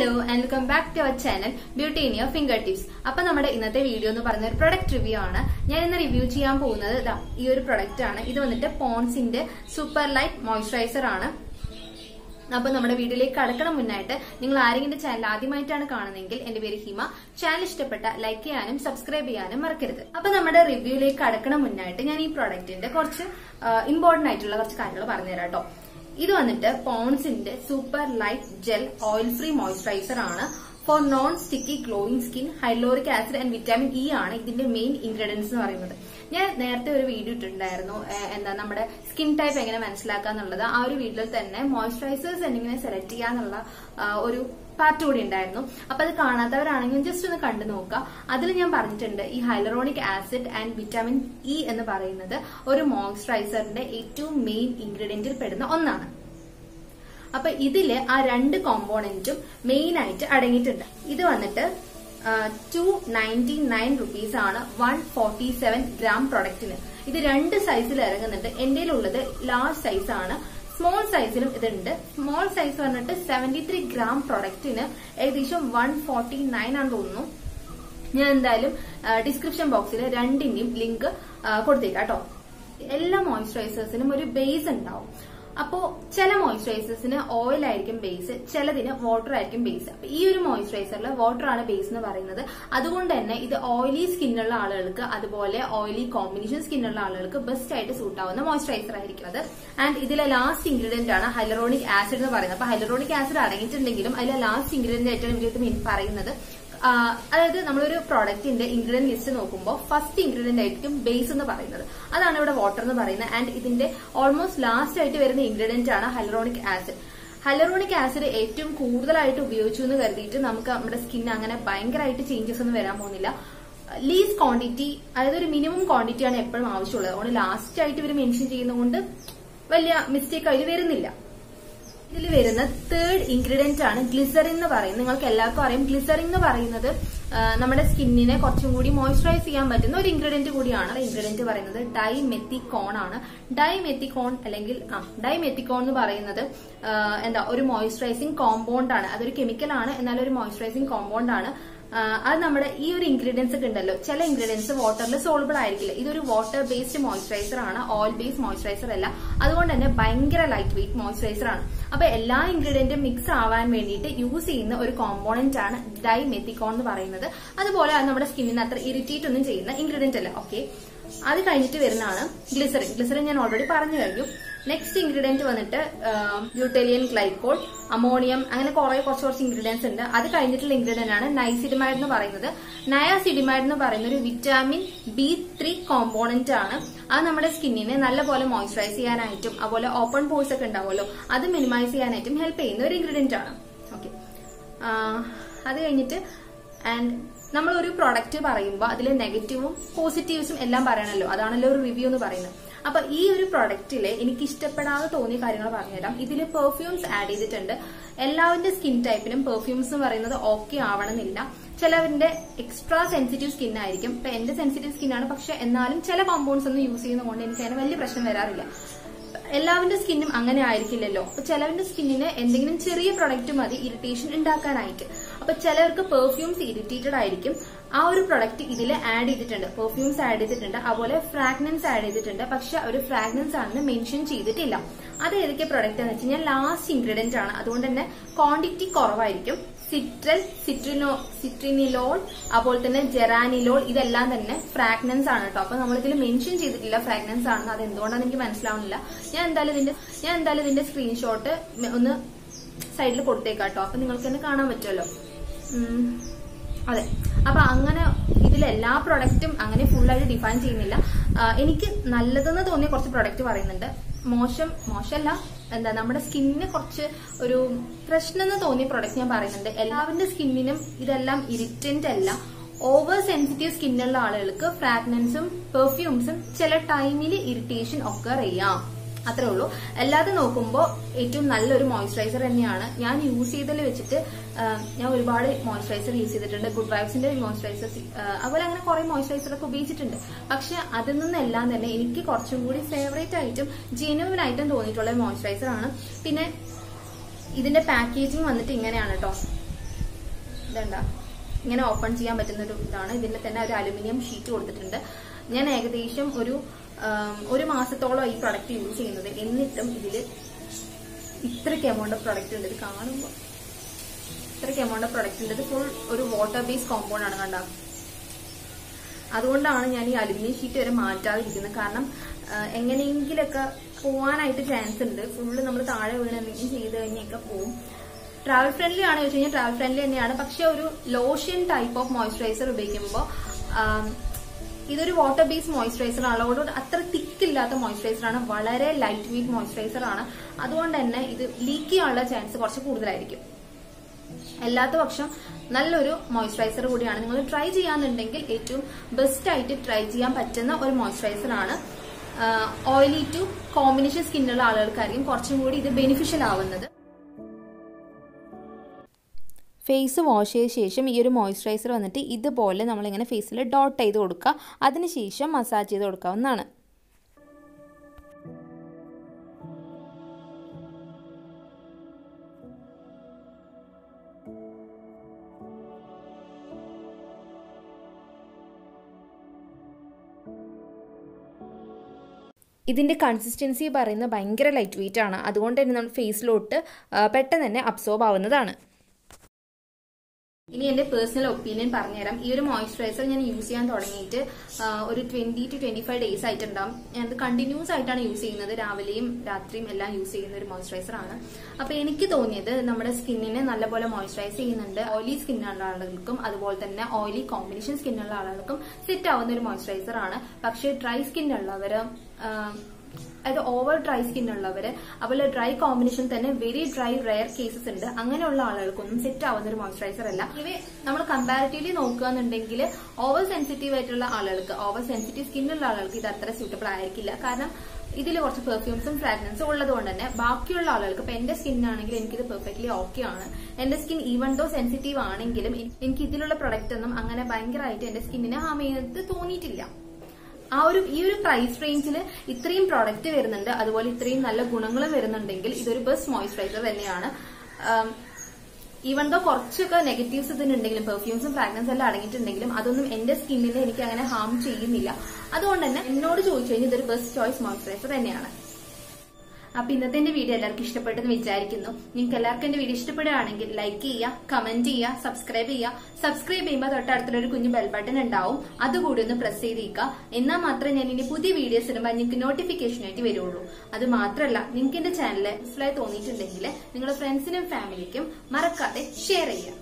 Hello and welcome back to our channel beauty in your fingertips അപ്പൊ നമ്മുടെ ഇന്നത്തെ video എന്ന് പറഞ്ഞ ഒരു പ്രൊഡക്റ്റ് റിവ്യൂ ആണ്. ഞാൻ ഇന്ന് റിവ്യൂ ചെയ്യാൻ പോകുന്നത് ഈ ഒരു പ്രൊഡക്റ്റ് ആണ്. ഇത് വന്നിട്ട് പോൺസിന്റെ സൂപ്പർ ലൈറ്റ് മോയ്സ്ചറൈസർ ആണ്. അപ്പൊ നമ്മുടെ വീഡിയോയിലേക്ക് കടക്കണം മുന്നായിട്ട് നിങ്ങൾ ആരെങ്കിലും ചാനൽ ആദ്യമായിട്ടാണ് കാണുന്നതെങ്കിൽ എന്റെ പേര് ഹിമ. ചാനൽ ഇഷ്ടപ്പെട്ട ലൈക്ക് ചെയ്യാനും സബ്സ്ക്രൈബ് ചെയ്യാനും മറക്കരുത്. അപ്പൊ നമ്മുടെ റിവ്യൂയിലേക്ക് കടക്കണം മുന്നായിട്ട് ഞാൻ ഈ പ്രോഡക്റ്റിന്റെ കുറച്ച് ഇമ്പോർട്ടന്റ് ആയിട്ടുള്ള കുറച്ച് കാര്യങ്ങൾ പറഞ്ഞുതരാം കേട്ടോ. ഇത് വന്നിട്ട് പോൺസിന്റെ super light gel oil free moisturiser ആണ്. For non sticky glowing skin hyaluronic acid and vitamin E ആണ് ഇതിന്റെ മെയിൻ ഇൻഗ്രീഡിയൻസ് എന്ന് പറയുന്നത്. ഞാൻ നേരത്തെ ഒരു വീഡിയോ ഇട്ടിട്ടുണ്ടായിരുന്നു എന്താ നമ്മുടെ സ്കിൻ ടൈപ്പ് എങ്ങനെ മനസ്സിലാക്കുക എന്നുള്ളത്. ആ ഒരു വീഡിയോയിൽ തന്നെ മോയ്സ്ചറൈസേഴ്സ് എന്നിങ്ങനെ സെലക്ട് ചെയ്യാന്നുള്ള ഒരു പാർട്ട് കൂടി ഉണ്ടായിരുന്നു. അപ്പൊ അത് കാണാത്തവരാണെങ്കിൽ ജസ്റ്റ് ഒന്ന് കണ്ടു നോക്കുക. അതിൽ ഞാൻ പറഞ്ഞിട്ടുണ്ട് ഈ hyaluronic acid and vitamin E എന്ന് പറയുന്നത് ഒരു മോയ്സ്ചറൈസറിന്റെ ഏറ്റവും മെയിൻ ഇൻഗ്രീഡിയന്റിൽ പെടുന്ന ഒന്നാണ്. അപ്പൊ ഇതിൽ ആ രണ്ട് കോമ്പോണന്റും മെയിൻ ആയിട്ട് അടങ്ങിയിട്ടുണ്ട്. ഇത് വന്നിട്ട് ടു നയന്റി നയൻ റുപ്പീസ് ആണ് വൺ ഫോർട്ടി സെവൻ ഗ്രാം പ്രൊഡക്റ്റിന് ഇത് രണ്ട് സൈസിൽ ഇറങ്ങുന്നുണ്ട്. എന്റെ ഉള്ളത് ലാർജ് സൈസ് ആണ് സ്മോൾ സൈസിലും ഇതുണ്ട്. സ്മോൾ സൈസ് പറഞ്ഞിട്ട് സെവന്റി ത്രീ ഗ്രാം പ്രൊഡക്റ്റിന് ഏകദേശം വൺ ഫോർട്ടി നയൻ ആണെന്ന് തോന്നുന്നു. ഞാൻ എന്തായാലും ഡിസ്ക്രിപ്ഷൻ ബോക്സിൽ രണ്ടിന്റെയും ലിങ്ക് കൊടുത്തേക്കാം കേട്ടോ. എല്ലാ മോയ്സ്ചറൈസേഴ്സിനും ഒരു ബേസ് ഉണ്ടാവും. അപ്പോ ചില മോയ്സ്ചറൈസേഴ്സിന് ഓയിൽ ആയിരിക്കും ബേസ് ചിലതിന് വാട്ടർ ആയിരിക്കും ബേസ് അപ്പൊ ഈ ഒരു മോയ്സ്ചറൈസറിൽ വാട്ടർ ആണ് ബേസ് എന്ന് പറയുന്നത്. അതുകൊണ്ട് തന്നെ ഇത് ഓയിലി സ്കിന്നുള്ള ആളുകൾക്ക് അതുപോലെ ഓയിലി കോമ്പിനേഷൻ സ്കിന്നുള്ള ആളുകൾക്ക് ബെസ്റ്റ് ആയിട്ട് സൂട്ട് ആവുന്ന മോയ്സ്ചറൈസർ ആയിരിക്കും അത്. ആൻഡ് ഇതിലെ ലാസ്റ്റ് ഇൻഗ്രീഡിയന്റ് ആണ് ഹൈലറോണിക് ആസിഡ് എന്ന് പറയുന്നത്. അപ്പൊ ഹൈലറോണിക് ആസിഡ് അടങ്ങിയിട്ടുണ്ടെങ്കിലും അതിലെ ലാസ്റ്റ് ഇൻഗ്രീഡിയന്റ് ആയിട്ടാണ് പറയുന്നത്. അതായത് നമ്മളൊരു പ്രോഡക്റ്റിന്റെ ഇൻഗ്രീഡിയന്റ് ലിസ്റ്റ് നോക്കുമ്പോൾ ഫസ്റ്റ് ഇൻഗ്രീഡിയന്റ് ആയിരിക്കും ബേസ് എന്ന് പറയുന്നത്. അതാണ് ഇവിടെ വാട്ടർ എന്ന് പറയുന്നത്. ആൻഡ് ഇതിന്റെ ഓൾമോസ്റ്റ് ലാസ്റ്റ് ആയിട്ട് വരുന്ന ഇൻഗ്രീഡിയന്റ് ആണ് ഹൈലറോണിക് ആസിഡ് ഹൈലറോണിക് ആസിഡ് ഏറ്റവും കൂടുതലായിട്ട് ഉപയോഗിച്ചു എന്ന് കരുതിയിട്ട് നമുക്ക് നമ്മുടെ സ്കിൻ അങ്ങനെ ഭയങ്കരമായിട്ട് ചേഞ്ചസ് ഒന്നും വരാൻ പോകുന്നില്ല. ലീസ് ക്വാണ്ടിറ്റി അതായത് ഒരു മിനിമം ക്വാണ്ടിറ്റിയാണ് എപ്പോഴും ആവശ്യമുള്ളത്. അതുകൊണ്ട് ലാസ്റ്റ് ആയിട്ട് ഇവർ മെൻഷൻ ചെയ്യുന്നതുകൊണ്ട് വലിയ മിസ്റ്റേക്ക് അതിൽ വരുന്നില്ല. ഇതിൽ വരുന്ന തേർഡ് ഇൻഗ്രീഡിയന്റ് ആണ് ഗ്ലിസറിൻ എന്ന് പറയുന്നത്. നിങ്ങൾക്ക് എല്ലാവർക്കും അറിയാം. ഗ്ലിസറിൻ എന്ന് പറയുന്നത് നമ്മുടെ സ്കിന്നിനെ കുറച്ചും കൂടി മോയ്സ്ചറൈസ് ചെയ്യാൻ പറ്റുന്ന ഒരു ഇൻഗ്രീഡിയന്റ് കൂടിയാണ്. ഇൻഗ്രീഡിയന്റ് പറയുന്നത് ഡൈമെത്തിക്കോൺ ആണ്. ഡൈമെത്തിക്കോൺ അല്ലെങ്കിൽ ആ ഡൈമെത്തിക്കോൺ എന്ന് പറയുന്നത് എന്താ ഒരു മോയ്സ്ചറൈസിങ് കോമ്പൗണ്ട് ആണ്. അതൊരു കെമിക്കൽ ആണ്. എന്നാൽ ഒരു മോയ്സ്ചറൈസിങ് കോമ്പൗണ്ട് ആണ്. അത് നമ്മുടെ ഈ ഒരു ഇൻഗ്രീഡിയൻസ് ഒക്കെ ഉണ്ടല്ലോ. ചില ഇൻഗ്രീഡിയൻസ് വാട്ടറിൽ സോൾബിൾ ആയിരിക്കില്ല. ഇതൊരു വാട്ടർ ബേസ്ഡ് മോയ്സ്ചറൈസർ ആണ്. ഓയിൽ ബേസ്ഡ് മോയ്സ്ചറൈസർ അല്ല. അതുകൊണ്ട് തന്നെ ഭയങ്കര ലൈറ്റ് വെയിറ്റ് മോയ്സ്ചറൈസർ ആണ്. അപ്പൊ എല്ലാ ഇൻഗ്രീഡിയന്റും മിക്സ് ആവാൻ വേണ്ടിയിട്ട് യൂസ് ചെയ്യുന്ന ഒരു കോമ്പോണന്റ് ആണ് ഡൈ മെത്തിക്കോൺ എന്ന് പറയുന്നത്. അതുപോലെ അത് നമ്മുടെ സ്കിന്നിന് അത്ര ഇറിറ്റേറ്റ് ഒന്നും ചെയ്യുന്ന ഇൻഗ്രീഡിയന്റ് അല്ല. ഓക്കെ അത് കഴിഞ്ഞിട്ട് വരുന്നതാണ് ഗ്ലിസറിൻ ഗ്ലിസറിൻ ഞാൻ ഓൾറെഡി പറഞ്ഞു കഴിഞ്ഞു. നെക്സ്റ്റ് ഇൻഗ്രീഡിയന്റ് വന്നിട്ട് ബ്യൂട്ടേലിയൻ ഗ്ലൈക്കോൾ അമോണിയം അങ്ങനെ കുറെ കുറച്ച് കുറച്ച് ഇൻഗ്രീഡിയൻസ് ഉണ്ട്. അത് കഴിഞ്ഞിട്ടുള്ള ഇൻഗ്രീഡിയന്റ് ആണ് നൈസിഡിമൈഡ് എന്ന് പറയുന്നത്. നയാസിഡിമൈഡ് എന്ന് പറയുന്ന ഒരു വിറ്റാമിൻ ബി ത്രീ കോമ്പോണന്റ് ആണ്. അത് നമ്മുടെ സ്കിന്നിനെ നല്ലപോലെ മോയ്സ്ചറൈസ് ചെയ്യാനായിട്ടും അതുപോലെ ഓപ്പൺ പോഴ്സ് ഒക്കെ ഉണ്ടാവുമല്ലോ അത് മിനിമൈസ് ചെയ്യാനായിട്ടും ഹെൽപ്പ് ചെയ്യുന്ന ഒരു ഇൻഗ്രീഡിയന്റ് ആണ്. ഓക്കെ അത് കഴിഞ്ഞിട്ട് ആൻഡ് നമ്മൾ ഒരു പ്രൊഡക്റ്റ് പറയുമ്പോൾ അതിലെ നെഗറ്റീവും പോസിറ്റീവ്സും എല്ലാം പറയണല്ലോ. അതാണല്ലോ ഒരു റിവ്യൂ എന്ന് പറയുന്നത്. അപ്പൊ ഈ ഒരു പ്രൊഡക്റ്റിൽ എനിക്ക് ഇഷ്ടപ്പെടാതെ തോന്നിയ കാര്യങ്ങൾ പറഞ്ഞുതരാം. ഇതിൽ പെർഫ്യൂംസ് ആഡ് ചെയ്തിട്ടുണ്ട്. എല്ലാവരുടെ സ്കിൻ ടൈപ്പിനും പെർഫ്യൂംസ് എന്ന് പറയുന്നത് ഓക്കെ ആവണമെന്നില്ല. ചിലവരുടെ എക്സ്ട്രാ സെൻസിറ്റീവ് സ്കിൻ ആയിരിക്കും. ഇപ്പൊ എന്റെ സെൻസിറ്റീവ് സ്കിൻ ആണ്. പക്ഷെ എന്നാലും ചില കോമ്പൗണ്ട്സ് ഒന്നും യൂസ് ചെയ്യുന്നതുകൊണ്ട് എനിക്ക് അതിന് വലിയ പ്രശ്നം വരാറില്ല. എല്ലാവരുടെ സ്കിന്നും അങ്ങനെ ആയിരിക്കില്ലല്ലോ. ചിലവരുടെ സ്കിന്നിന് എന്തെങ്കിലും ചെറിയ പ്രൊഡക്റ്റ് മതി ഇറിറ്റേഷൻ ഉണ്ടാക്കാനായിട്ട്. അപ്പൊ ചിലർക്ക് പെർഫ്യൂംസ് ഇറിറ്റേറ്റഡ് ആയിരിക്കും. ആ ഒരു പ്രൊഡക്റ്റ് ഇതിൽ ആഡ് ചെയ്തിട്ടുണ്ട്. പെർഫ്യൂംസ് ആഡ് ചെയ്തിട്ടുണ്ട്. അതുപോലെ ഫ്രാഗ്നൻസ് ആഡ് ചെയ്തിട്ടുണ്ട്. പക്ഷെ ഒരു ഫ്രാഗ്നൻസ് ആണെന്ന് മെൻഷൻ ചെയ്തിട്ടില്ല. അത് ഏതൊക്കെ പ്രൊഡക്റ്റ് എന്ന് വെച്ച് കഴിഞ്ഞാൽ ലാസ്റ്റ് ഇൻഗ്രീഡിയന്റ് ആണ്. അതുകൊണ്ട് തന്നെ ക്വാണ്ടിറ്റി കുറവായിരിക്കും. സിട്രൽ സിട്രിനോ സിട്രിനിലോൾ അതുപോലെ തന്നെ ജെറാനിലോൾ ഇതെല്ലാം തന്നെ ഫ്രാഗ്നൻസ് ആണ് കേട്ടോ. അപ്പൊ നമ്മളിതിൽ മെൻഷൻ ചെയ്തിട്ടില്ല ഫ്രാഗ്നൻസ് ആണെന്ന്. അത് എന്തുകൊണ്ടാണ് എനിക്ക് മനസ്സിലാവുന്നില്ല. ഞാൻ എന്തായാലും ഇതിന്റെ ഞാൻ എന്തായാലും ഇതിന്റെ സ്ക്രീൻഷോട്ട് ഒന്ന് സൈഡിൽ കൊടുത്തേക്കാം കേട്ടോ. അപ്പൊ നിങ്ങൾക്ക് തന്നെ കാണാൻ പറ്റുമല്ലോ. അതെ. അപ്പൊ അങ്ങനെ ഇതിലെല്ലാ പ്രൊഡക്റ്റും അങ്ങനെ ഫുള്ളായിട്ട് ഡിഫൈൻ ചെയ്യുന്നില്ല. എനിക്ക് നല്ലതെന്ന് തോന്നിയ കുറച്ച് പ്രൊഡക്റ്റ് പറയുന്നുണ്ട്. മോശം മോശമല്ല എന്താ നമ്മുടെ സ്കിന്നിന് കുറച്ച് ഒരു പ്രശ്നം എന്ന് തോന്നിയ പ്രൊഡക്റ്റ് ഞാൻ പറയുന്നുണ്ട്. എല്ലാവരുടെ സ്കിന്നിനും ഇതെല്ലാം ഇറിറ്റന്റ് അല്ല. ഓവർ സെൻസിറ്റീവ് സ്കിന്നുള്ള ആളുകൾക്ക് ഫ്രാഗ്നൻസും പെർഫ്യൂംസും ചില ടൈമിൽ ഇറിറ്റേഷൻ ഒക്കെ ചെയ്യാം. അത്രേ ഉള്ളൂ. അല്ലാതെ നോക്കുമ്പോൾ ഏറ്റവും നല്ലൊരു മോയ്സ്ചറൈസർ തന്നെയാണ്. ഞാൻ യൂസ് ചെയ്തതിൽ വെച്ചിട്ട് ഞാൻ ഒരുപാട് മോയ്സ്ചറൈസർ യൂസ് ചെയ്തിട്ടുണ്ട്. ഗുഡ് വൈബ്സിന്റെ മോയ്സ്ചറൈസർ അതുപോലെ അങ്ങനെ കുറെ മോയ്സ്ചറൈസർ ഒക്കെ ഉപയോഗിച്ചിട്ടുണ്ട്. പക്ഷെ അതിൽ നിന്നെല്ലാം തന്നെ എനിക്ക് കുറച്ചും കൂടി ഫേവറേറ്റ് ആയിട്ടും ജെനുവിൻ ആയിട്ടും തോന്നിയിട്ടുള്ള മോയ്സ്ചറൈസർ ആണ്. പിന്നെ ഇതിന്റെ പാക്കേജിങ് വന്നിട്ട് ഇങ്ങനെയാണ് കേട്ടോ ഇതണ്ട ഇങ്ങനെ ഓപ്പൺ ചെയ്യാൻ പറ്റുന്ന ഒരു ഇതാണ്. ഇതിന്റെ തന്നെ ഒരു അലുമിനിയം ഷീറ്റ് കൊടുത്തിട്ടുണ്ട്. ഞാൻ ഏകദേശം ഒരു ഒരു മാസത്തോളം ഈ പ്രൊഡക്റ്റ് യൂസ് ചെയ്യുന്നത്. എന്നിട്ടും ഇതിൽ ഇത്രയ്ക്ക് എമൗണ്ട് ഓഫ് പ്രൊഡക്റ്റ് ഉണ്ട്. ഇത് കാണുമ്പോൾ ഇത്രയ്ക്ക് എമൗണ്ട് ഓഫ് പ്രൊഡക്റ്റ് ഉണ്ട്. ഇത് ഫുൾ ഒരു വാട്ടർ ബേസ് കോമ്പൗണ്ട് ആണ് കണ്ട. അതുകൊണ്ടാണ് ഞാൻ ഈ അലുമിനിയം ഷീറ്റ് വരെ മാറ്റാതിരിക്കുന്നത്. കാരണം എങ്ങനെയെങ്കിലൊക്കെ പോവാനായിട്ട് ചാൻസ് ഉണ്ട്. ഫുള്ള് നമ്മൾ താഴെ വീണ് എന്തെങ്കിലും ചെയ്ത് കഴിഞ്ഞൊക്കെ പോവും. ട്രാവൽ ഫ്രണ്ട്ലി ആണ് ചോദിച്ചു കഴിഞ്ഞാൽ ട്രാവൽ ഫ്രണ്ട്ലി തന്നെയാണ്. പക്ഷെ ഒരു ലോഷൻ ടൈപ്പ് ഓഫ് മോയ്സ്ചറൈസർ ഉപയോഗിക്കുമ്പോൾ ഇതൊരു വാട്ടർ ബേസ് മോയ്സ്ചറൈസർ ആണ്. അതുകൊണ്ട് അത്ര തിക്ക് ഇല്ലാത്ത മോയ്സ്ചറൈസർ ആണ്. വളരെ ലൈറ്റ് വെയിറ്റ് മോയ്സ്ചറൈസർ ആണ്. അതുകൊണ്ട് തന്നെ ഇത് ലീക്ക് ചെയ്യാനുള്ള ചാൻസ് കുറച്ച് കൂടുതലായിരിക്കും. അല്ലാത്ത പക്ഷം നല്ലൊരു മോയ്സ്ചറൈസർ കൂടിയാണ്. നിങ്ങൾ ട്രൈ ചെയ്യാന്നുണ്ടെങ്കിൽ ഏറ്റവും ബെസ്റ്റ് ആയിട്ട് ട്രൈ ചെയ്യാൻ പറ്റുന്ന ഒരു മോയ്സ്ചറൈസർ ആണ്. ഓയിലി ടു കോമ്പിനേഷൻ സ്കിന്നുള്ള ആളുകൾക്കായിരിക്കും കുറച്ചും കൂടി ഇത് ബെനിഫിഷ്യൽ ആവുന്നത്. ഫേസ് വാഷ് ചെയ്ത ശേഷം ഈ ഒരു മോയ്സ്ചറൈസർ വന്നിട്ട് ഇതുപോലെ നമ്മളിങ്ങനെ ഫേസിൽ ഡോട്ട് ചെയ്ത് കൊടുക്കുക. അതിനുശേഷം മസാജ് ചെയ്ത് കൊടുക്കാവുന്നതാണ്. ഇതിന്റെ കൺസിസ്റ്റൻസി പറയുന്നത് ഭയങ്കര ലൈറ്റ് വെയിറ്റ് ആണ്. അതുകൊണ്ട് തന്നെ നമ്മൾ ഫേസിലോട്ട് പെട്ടെന്ന് തന്നെ അബ്സോർബ് ആവുന്നതാണ്. ഇനി എന്റെ പേഴ്സണൽ ഒപ്പീനിയൻ പറഞ്ഞുതരാം. ഈ ഒരു മോയ്സ്ചറൈസർ ഞാൻ യൂസ് ചെയ്യാൻ തുടങ്ങിയിട്ട് ഒരു twenty two twenty five days ആയിട്ടുണ്ടാവും. ഞാനത് കണ്ടിന്യൂസ് ആയിട്ടാണ് യൂസ് ചെയ്യുന്നത്. രാവിലെയും രാത്രിയും എല്ലാം യൂസ് ചെയ്യുന്ന ഒരു മോയ്സ്ചറൈസർ ആണ്. അപ്പൊ എനിക്ക് തോന്നിയത് നമ്മുടെ സ്കിന്നിനെ നല്ലപോലെ മോയ്സ്ചറൈസ് ചെയ്യുന്നുണ്ട്. ഓയിലി സ്കിന്നുള്ള ആളുകൾക്കും അതുപോലെ തന്നെ ഓയിലി കോമ്പിനേഷൻ സ്കിന്നുള്ള ആളുകൾക്കും സെറ്റ് ആവുന്ന ഒരു മോയ്സ്ചറൈസർ ആണ്. പക്ഷേ ഡ്രൈ സ്കിന്നുള്ളവര് അതായത് ഓവർ ഡ്രൈ സ്കിൻ ഉള്ളവര് അതുപോലെ ഡ്രൈ കോമ്പിനേഷൻ തന്നെ വെരി ഡ്രൈ റയർ കേസസ് ഉണ്ട്. അങ്ങനെയുള്ള ആളുകൾക്കൊന്നും സെറ്റ് ആവുന്ന ഒരു മോയ്സ്ചറൈസർ അല്ല. ഇവ നമ്മൾ കമ്പാരിറ്റീവ്ലി നോക്കുകയാണെന്നുണ്ടെങ്കിൽ ഓവർ സെൻസിറ്റീവ് ആയിട്ടുള്ള ആളുകൾക്ക് ഓവർ സെൻസിറ്റീവ് സ്കിന്നുള്ള ആളുകൾക്ക് ഇത് അത്ര സൂട്ടബിൾ ആയിരിക്കില്ല. കാരണം ഇതിൽ കുറച്ച് പെർഫ്യൂംസും ഫ്രാഗ്രൻസും ഉള്ളത് കൊണ്ട് തന്നെ ബാക്കിയുള്ള ആളുകൾക്ക് ഇപ്പൊ എന്റെ സ്കിൻ ആണെങ്കിൽ എനിക്കിത് പെർഫെക്റ്റ്ലി ഓക്കെ ആണ്. എന്റെ സ്കിൻ ഈവൻ ദോ സെൻസിറ്റീവ് ആണെങ്കിലും എനിക്ക് ഇതിലുള്ള പ്രൊഡക്റ്റ് ഒന്നും അങ്ങനെ ഭയങ്കരമായിട്ട് എന്റെ സ്കിന്നിനെ ഹാം ചെയ്യുന്നത് തോന്നിയിട്ടില്ല. ആ ഒരു ഈ ഒരു പ്രൈസ് റേഞ്ചിൽ ഇത്രയും പ്രോഡക്റ്റ് വരുന്നുണ്ട്. അതുപോലെ ഇത്രയും നല്ല ഗുണങ്ങളും വരുന്നുണ്ടെങ്കിൽ ഇതൊരു ബെസ്റ്റ് മോയ്സ്ചറൈസർ തന്നെയാണ്. ഈവൻ ദോ കുറച്ചൊക്കെ നെഗറ്റീവ്സ് ഇതിനുണ്ടെങ്കിലും പെർഫ്യൂംസും ഫ്രാഗ്രൻസ് എല്ലാം അടങ്ങിയിട്ടുണ്ടെങ്കിലും അതൊന്നും എന്റെ സ്കിന്നിനെ എനിക്ക് അങ്ങനെ ഹാം ചെയ്യുന്നില്ല. അതുകൊണ്ട് തന്നെ എന്നോട് ചോദിച്ചു കഴിഞ്ഞാൽ ഇതൊരു ബെസ്റ്റ് ചോയ്സ് മോയ്സ്ചറൈസർ തന്നെയാണ്. അപ്പൊ ഇന്നത്തെ എന്റെ വീഡിയോ എല്ലാവർക്കും ഇഷ്ടപ്പെട്ടെന്ന് വിചാരിക്കുന്നു. നിങ്ങൾക്ക് എല്ലാവർക്കും എന്റെ വീഡിയോ ഇഷ്ടപ്പെടുകയാണെങ്കിൽ ലൈക്ക് ചെയ്യുക കമന്റ് ചെയ്യുക സബ്സ്ക്രൈബ് ചെയ്യുക. സബ്സ്ക്രൈബ് ചെയ്യുമ്പോൾ തൊട്ടടുത്തുള്ള ഒരു കുഞ്ഞു ബെൽ ബട്ടൺ ഉണ്ടാവും. അതുകൂടി ഒന്ന് പ്രസ് ചെയ്തേക്കുക എന്നാൽ മാത്രമേ ഞാൻ ഇനി പുതിയ വീഡിയോസ് ഇടുമ്പോൾ നിങ്ങൾക്ക് നോട്ടിഫിക്കേഷൻ ആയിട്ട് വരുള്ളൂ. അത് മാത്രമല്ല നിങ്ങൾക്ക് എന്റെ ചാനൽ യൂസ്ഫുള്ളായി തോന്നിയിട്ടുണ്ടെങ്കിൽ നിങ്ങളുടെ ഫ്രണ്ട്സിനും ഫാമിലിക്കും മറക്കാതെ ഷെയർ ചെയ്യുക.